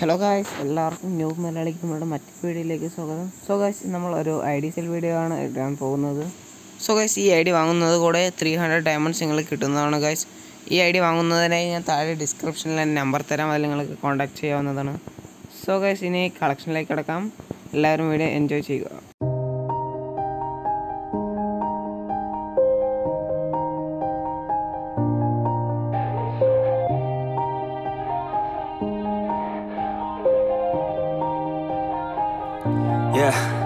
Hello guys എല്ലാവർക്കും new മലയാളിക്ക് നമ്മുടെ മറ്റ് വീഡിയോയിലേക്ക് സ്വാഗതം. സോ ഗായ്സ് നമ്മൾ ഒരു ഐ ഡി സെൽ വീഡിയോ ആണ് ഇടാൻ പോകുന്നത്. സോ ഗായ്സ് ഈ ഐ ഡി വാങ്ങുന്നത് കൂടെ ത്രീ ഹൺഡ്രഡ് ഡയമണ്ട്സ് നിങ്ങൾ കിട്ടുന്നതാണ് ഗായ്സ് ഈ ഐ ഡി വാങ്ങുന്നതിനായി ഞാൻ താഴെ ഡിസ്ക്രിപ്ഷനിൽ നമ്പർ തരാം. അതിൽ നിങ്ങൾക്ക് കോൺടാക്ട് ചെയ്യാവുന്നതാണ്. സോ ഗായ്സ് ഇനി കളക്ഷനിലേക്ക് കിടക്കാം. എല്ലാവരും വീഡിയോ എൻജോയ് ചെയ്യുക. Yeah.